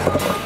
you